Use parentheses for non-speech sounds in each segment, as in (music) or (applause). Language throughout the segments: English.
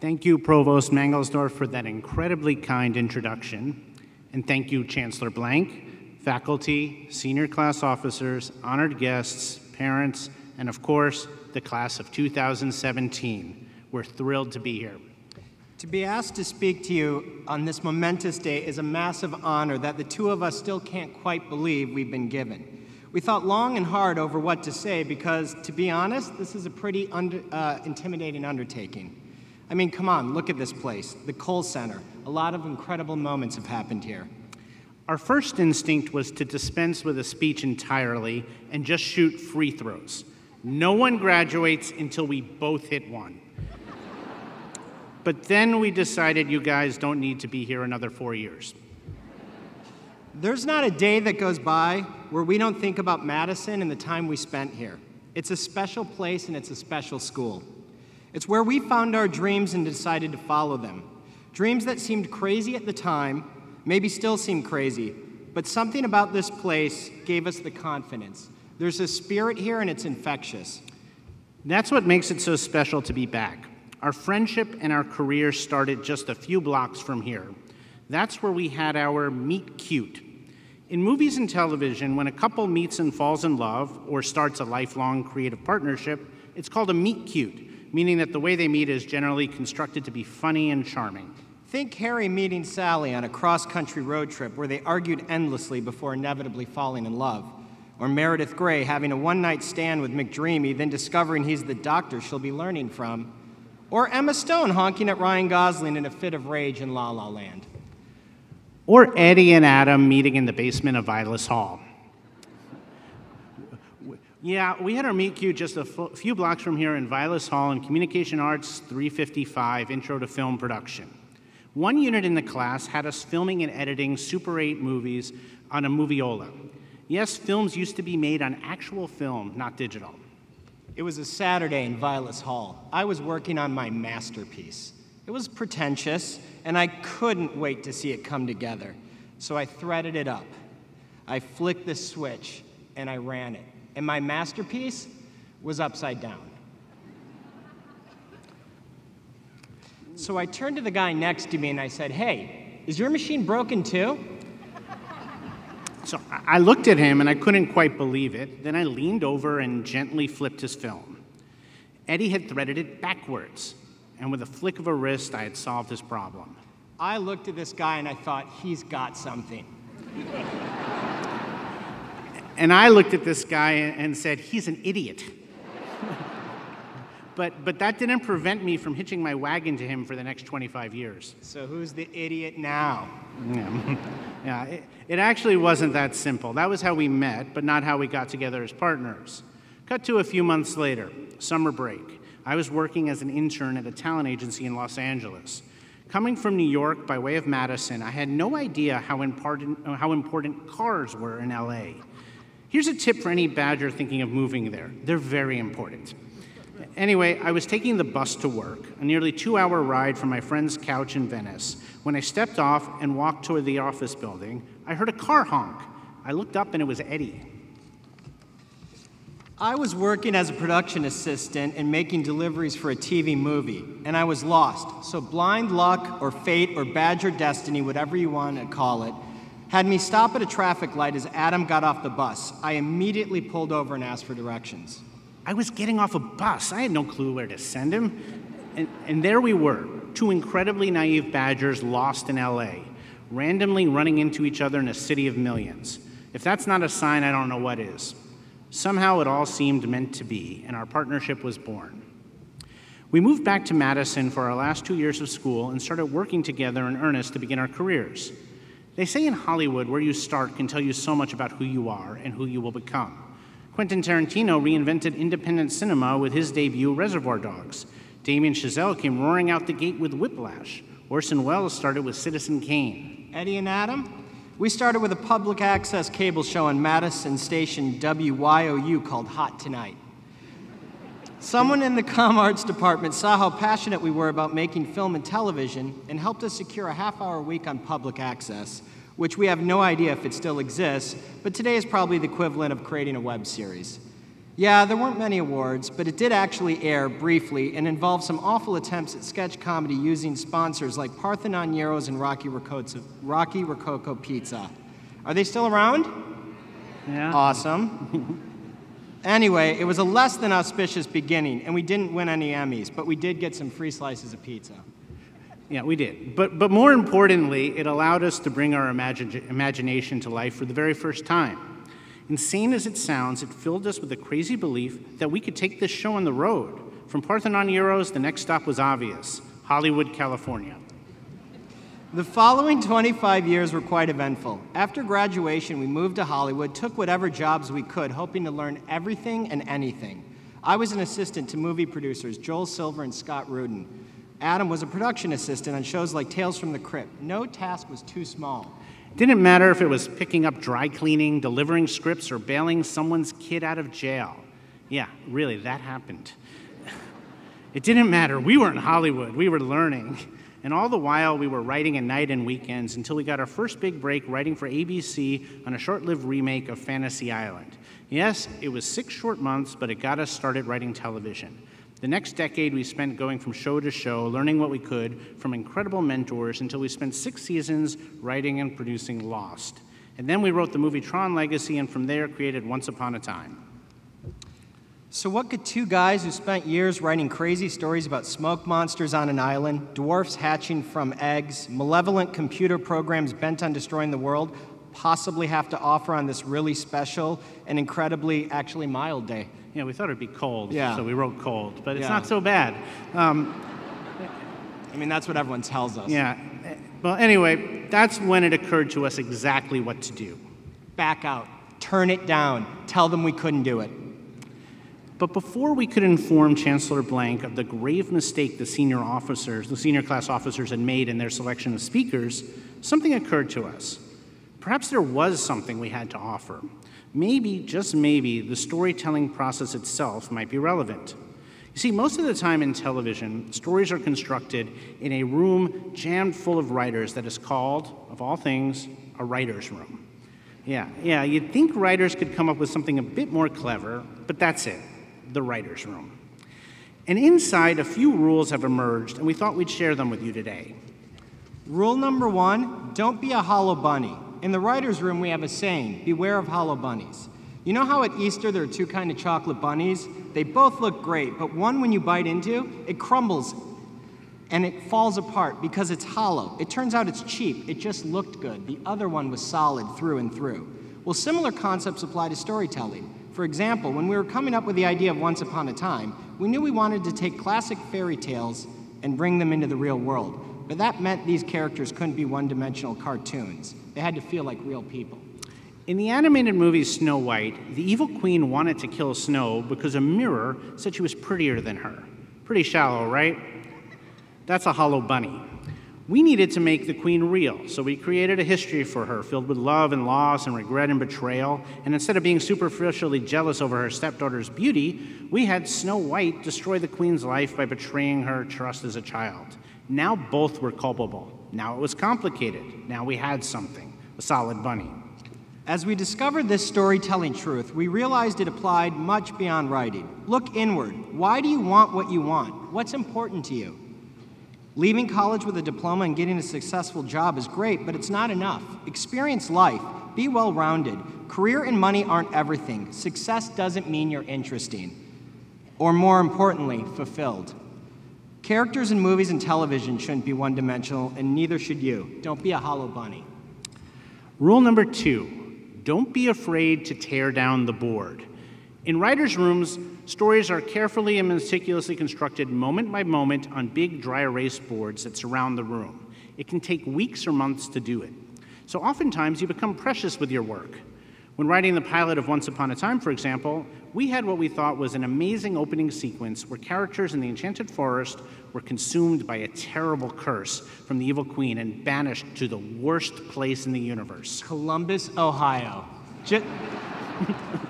Thank you, Provost Mangelsdorf, for that incredibly kind introduction. And thank you, Chancellor Blank, faculty, senior class officers, honored guests, parents, and of course, the class of 2017. We're thrilled to be here. To be asked to speak to you on this momentous day is a massive honor that the two of us still can't quite believe we've been given. We thought long and hard over what to say because, to be honest, this is a pretty under, uh, intimidating undertaking. I mean, come on, look at this place, the Kohl Center. A lot of incredible moments have happened here. Our first instinct was to dispense with a speech entirely and just shoot free throws. No one graduates until we both hit one. but then we decided you guys don't need to be here another four years. There's not a day that goes by where we don't think about Madison and the time we spent here. It's a special place and it's a special school. It's where we found our dreams and decided to follow them. Dreams that seemed crazy at the time, maybe still seem crazy, but something about this place gave us the confidence. There's a spirit here and it's infectious. That's what makes it so special to be back. Our friendship and our career started just a few blocks from here. That's where we had our meet cute. In movies and television, when a couple meets and falls in love or starts a lifelong creative partnership, it's called a meet cute meaning that the way they meet is generally constructed to be funny and charming. Think Harry meeting Sally on a cross country road trip where they argued endlessly before inevitably falling in love. Or Meredith Grey having a one night stand with McDreamy, then discovering he's the doctor she'll be learning from. Or Emma Stone honking at Ryan Gosling in a fit of rage in La La Land. Or Eddie and Adam meeting in the basement of Vilas Hall. Yeah, we had our meet cute just a few blocks from here in Vilas Hall in Communication Arts 355, Intro to Film Production. One unit in the class had us filming and editing Super 8 movies on a moviola. Yes, films used to be made on actual film, not digital. It was a Saturday in Vilas Hall. I was working on my masterpiece. It was pretentious, and I couldn't wait to see it come together. So I threaded it up. I flicked the switch, and I ran it and my masterpiece was upside down. So I turned to the guy next to me and I said, Hey, is your machine broken too? So I looked at him and I couldn't quite believe it. Then I leaned over and gently flipped his film. Eddie had threaded it backwards, and with a flick of a wrist, I had solved his problem. I looked at this guy and I thought, he's got something. And I looked at this guy and said, he's an idiot. (laughs) but, but that didn't prevent me from hitching my wagon to him for the next 25 years. So who's the idiot now? Yeah, (laughs) yeah it, it actually wasn't that simple. That was how we met, but not how we got together as partners. Cut to a few months later, summer break. I was working as an intern at a talent agency in Los Angeles. Coming from New York by way of Madison, I had no idea how important, how important cars were in LA. Here's a tip for any Badger thinking of moving there they're very important. Anyway, I was taking the bus to work, a nearly two hour ride from my friend's couch in Venice. When I stepped off and walked toward the office building, I heard a car honk. I looked up and it was Eddie. I was working as a production assistant and making deliveries for a TV movie, and I was lost. So, blind luck or fate or Badger destiny, whatever you want to call it, had me stop at a traffic light as Adam got off the bus. I immediately pulled over and asked for directions. I was getting off a bus. I had no clue where to send him. And, and there we were, two incredibly naive badgers lost in LA, randomly running into each other in a city of millions. If that's not a sign, I don't know what is. Somehow it all seemed meant to be, and our partnership was born. We moved back to Madison for our last two years of school and started working together in earnest to begin our careers. They say in Hollywood, where you start can tell you so much about who you are and who you will become. Quentin Tarantino reinvented independent cinema with his debut, Reservoir Dogs. Damien Chazelle came roaring out the gate with Whiplash. Orson Welles started with Citizen Kane. Eddie and Adam? We started with a public access cable show on Madison station WYOU called Hot Tonight. Someone in the Com Arts department saw how passionate we were about making film and television and helped us secure a half hour week on public access, which we have no idea if it still exists, but today is probably the equivalent of creating a web series. Yeah, there weren't many awards, but it did actually air briefly and involved some awful attempts at sketch comedy using sponsors like Parthenon Gyros and Rocky Rococo, Rocky Rococo Pizza. Are they still around? Yeah. Awesome. (laughs) anyway, it was a less than auspicious beginning, and we didn't win any Emmys, but we did get some free slices of pizza. Yeah, we did. But, but more importantly, it allowed us to bring our imagi- imagination to life for the very first time. Insane as it sounds, it filled us with a crazy belief that we could take this show on the road. From Parthenon Gyros, the next stop was obvious Hollywood, California. The following 25 years were quite eventful. After graduation, we moved to Hollywood, took whatever jobs we could, hoping to learn everything and anything. I was an assistant to movie producers Joel Silver and Scott Rudin. Adam was a production assistant on shows like Tales from the Crypt. No task was too small. Didn't matter if it was picking up dry cleaning, delivering scripts, or bailing someone's kid out of jail. Yeah, really, that happened. (laughs) It didn't matter. We were in Hollywood, we were learning. And all the while, we were writing at night and weekends until we got our first big break writing for ABC on a short lived remake of Fantasy Island. Yes, it was six short months, but it got us started writing television. The next decade, we spent going from show to show, learning what we could from incredible mentors until we spent six seasons writing and producing Lost. And then we wrote the movie Tron Legacy, and from there created Once Upon a Time. So, what could two guys who spent years writing crazy stories about smoke monsters on an island, dwarfs hatching from eggs, malevolent computer programs bent on destroying the world, possibly have to offer on this really special and incredibly, actually mild day? Yeah, we thought it'd be cold, Yeah. so we wrote cold, but it's Yeah. not so bad. Um, I mean, that's what everyone tells us. yeah. Well, anyway, that's when it occurred to us exactly what to do. Back out, turn it down, tell them we couldn't do it. But before we could inform Chancellor Blank of the grave mistake the senior officers, the senior class officers had made in their selection of speakers, something occurred to us. Perhaps there was something we had to offer. Maybe, just maybe, the storytelling process itself might be relevant. You see, most of the time in television, stories are constructed in a room jammed full of writers that is called, of all things, a writer's room. Yeah, yeah, you'd think writers could come up with something a bit more clever, but that's it the writer's room. And inside, a few rules have emerged, and we thought we'd share them with you today. Rule number one don't be a hollow bunny. In the writer's room, we have a saying beware of hollow bunnies. You know how at Easter there are two kind of chocolate bunnies? They both look great, but one when you bite into, it crumbles and it falls apart because it's hollow. It turns out it's cheap. It just looked good. The other one was solid through and through. Well, similar concepts apply to storytelling. For example, when we were coming up with the idea of Once Upon a Time, we knew we wanted to take classic fairy tales and bring them into the real world. But that meant these characters couldn't be one dimensional cartoons, they had to feel like real people. In the animated movie Snow White, the evil queen wanted to kill Snow because a mirror said she was prettier than her. Pretty shallow, right? That's a hollow bunny. We needed to make the queen real, so we created a history for her filled with love and loss and regret and betrayal. And instead of being superficially jealous over her stepdaughter's beauty, we had Snow White destroy the queen's life by betraying her trust as a child. Now both were culpable. Now it was complicated. Now we had something a solid bunny. As we discovered this storytelling truth, we realized it applied much beyond writing. Look inward. Why do you want what you want? What's important to you? Leaving college with a diploma and getting a successful job is great, but it's not enough. Experience life, be well rounded. Career and money aren't everything. Success doesn't mean you're interesting, or more importantly, fulfilled. Characters in movies and television shouldn't be one dimensional, and neither should you. Don't be a hollow bunny. Rule number two don't be afraid to tear down the board. In writers' rooms, stories are carefully and meticulously constructed moment by moment on big dry erase boards that surround the room. It can take weeks or months to do it. So oftentimes you become precious with your work. When writing the pilot of Once Upon a Time, for example, we had what we thought was an amazing opening sequence where characters in the Enchanted Forest were consumed by a terrible curse from the evil queen and banished to the worst place in the universe. Columbus, Ohio. Just,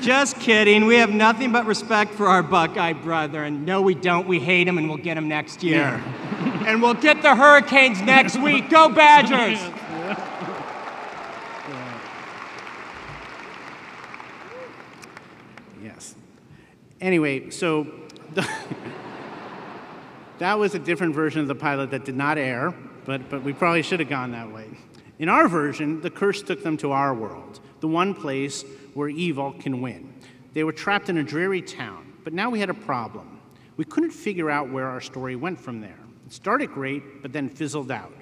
just kidding. We have nothing but respect for our Buckeye brother. And no, we don't. We hate him and we'll get him next year. and we'll get the Hurricanes next week. Go Badgers! (laughs) Yes. Anyway, so that was a different version of the pilot that did not air, but, but we probably should have gone that way. In our version, the curse took them to our world, the one place where evil can win. They were trapped in a dreary town, but now we had a problem. We couldn't figure out where our story went from there. It started great, but then fizzled out.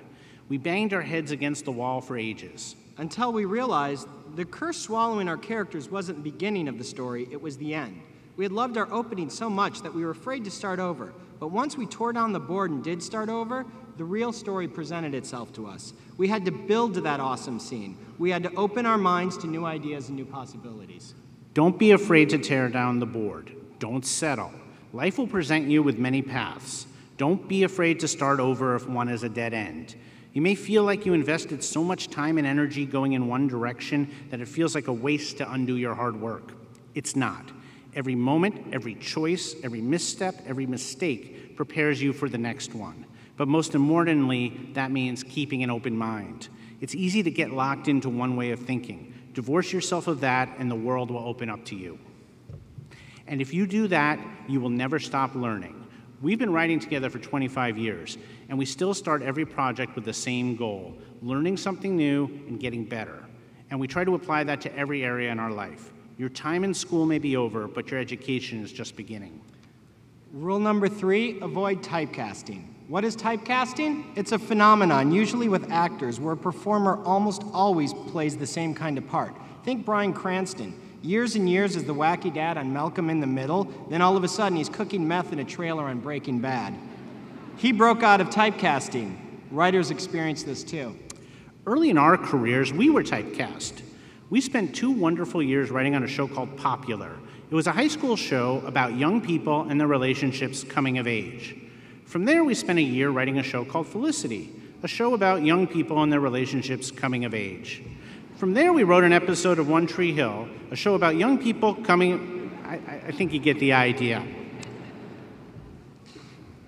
We banged our heads against the wall for ages. Until we realized the curse swallowing our characters wasn't the beginning of the story, it was the end. We had loved our opening so much that we were afraid to start over. But once we tore down the board and did start over, the real story presented itself to us. We had to build to that awesome scene. We had to open our minds to new ideas and new possibilities. Don't be afraid to tear down the board. Don't settle. Life will present you with many paths. Don't be afraid to start over if one is a dead end. You may feel like you invested so much time and energy going in one direction that it feels like a waste to undo your hard work. It's not. Every moment, every choice, every misstep, every mistake prepares you for the next one. But most importantly, that means keeping an open mind. It's easy to get locked into one way of thinking. Divorce yourself of that, and the world will open up to you. And if you do that, you will never stop learning. We've been writing together for 25 years, and we still start every project with the same goal learning something new and getting better. And we try to apply that to every area in our life. Your time in school may be over, but your education is just beginning. Rule number three avoid typecasting. What is typecasting? It's a phenomenon, usually with actors, where a performer almost always plays the same kind of part. Think Bryan Cranston. Years and years as the wacky dad on Malcolm in the Middle, then all of a sudden he's cooking meth in a trailer on Breaking Bad. He broke out of typecasting. Writers experience this too. Early in our careers, we were typecast. We spent two wonderful years writing on a show called Popular. It was a high school show about young people and their relationships coming of age. From there, we spent a year writing a show called Felicity, a show about young people and their relationships coming of age. From there, we wrote an episode of One Tree Hill, a show about young people coming. I, I think you get the idea.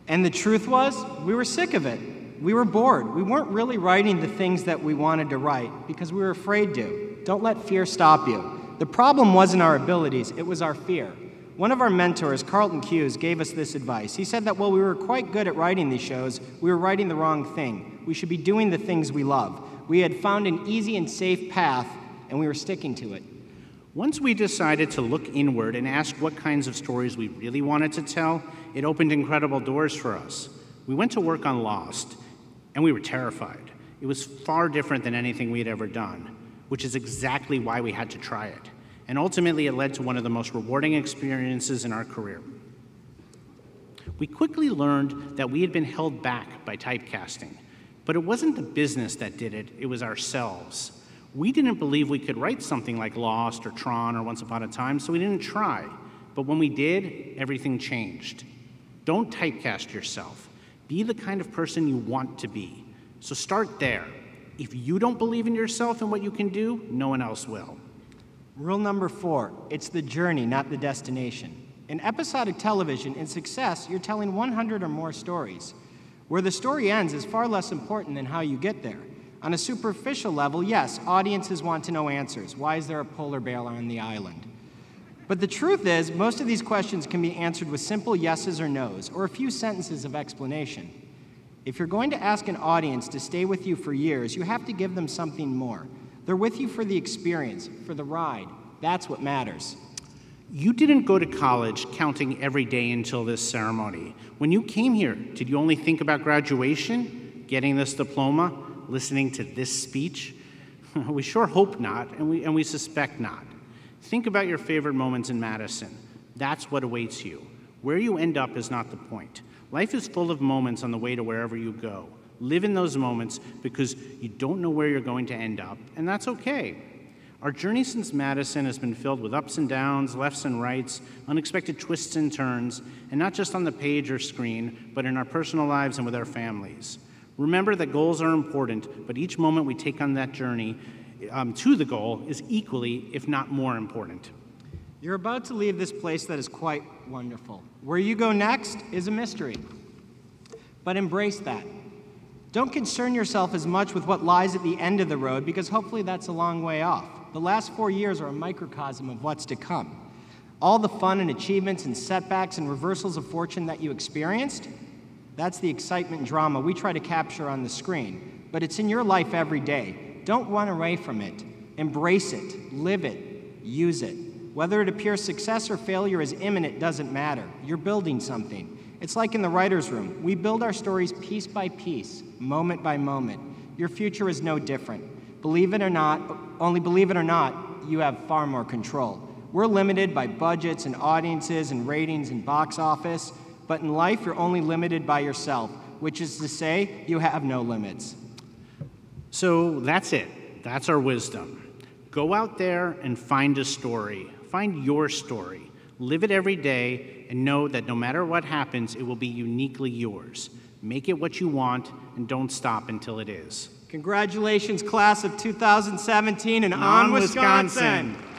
And the truth was, we were sick of it. We were bored. We weren't really writing the things that we wanted to write because we were afraid to. Don't let fear stop you. The problem wasn't our abilities, it was our fear. One of our mentors, Carlton Cuse, gave us this advice. He said that while we were quite good at writing these shows, we were writing the wrong thing. We should be doing the things we love. We had found an easy and safe path, and we were sticking to it. Once we decided to look inward and ask what kinds of stories we really wanted to tell, it opened incredible doors for us. We went to work on Lost, and we were terrified. It was far different than anything we had ever done which is exactly why we had to try it. And ultimately, it led to one of the most rewarding experiences in our career. We quickly learned that we had been held back by typecasting, but it wasn't the business that did it, it was ourselves. We didn't believe we could write something like Lost or Tron or Once Upon a Time, so we didn't try. But when we did, everything changed. Don't typecast yourself. Be the kind of person you want to be. So start there. If you don't believe in yourself and what you can do, no one else will. Rule number four it's the journey, not the destination. In episodic television, in success, you're telling 100 or more stories. Where the story ends is far less important than how you get there. On a superficial level, yes, audiences want to know answers. Why is there a polar bear on the island? But the truth is, most of these questions can be answered with simple yeses or nos, or a few sentences of explanation. If you're going to ask an audience to stay with you for years, you have to give them something more. They're with you for the experience, for the ride. That's what matters. You didn't go to college counting every day until this ceremony. When you came here, did you only think about graduation, getting this diploma, listening to this speech? (laughs) we sure hope not, and we, and we suspect not. Think about your favorite moments in Madison. That's what awaits you. Where you end up is not the point. Life is full of moments on the way to wherever you go. Live in those moments because you don't know where you're going to end up, and that's okay. Our journey since Madison has been filled with ups and downs, lefts and rights, unexpected twists and turns, and not just on the page or screen, but in our personal lives and with our families. Remember that goals are important, but each moment we take on that journey um, to the goal is equally, if not more important. You're about to leave this place that is quite wonderful. Where you go next is a mystery. But embrace that. Don't concern yourself as much with what lies at the end of the road because hopefully that's a long way off. The last four years are a microcosm of what's to come. All the fun and achievements and setbacks and reversals of fortune that you experienced, that's the excitement and drama we try to capture on the screen. But it's in your life every day. Don't run away from it. Embrace it, live it, use it. Whether it appears success or failure is imminent doesn't matter. You're building something. It's like in the writer's room. We build our stories piece by piece, moment by moment. Your future is no different. Believe it or not, only believe it or not, you have far more control. We're limited by budgets and audiences and ratings and box office, but in life, you're only limited by yourself, which is to say, you have no limits. So that's it. That's our wisdom. Go out there and find a story. Find your story. Live it every day and know that no matter what happens, it will be uniquely yours. Make it what you want and don't stop until it is. Congratulations, class of 2017, and on, On Wisconsin. Wisconsin.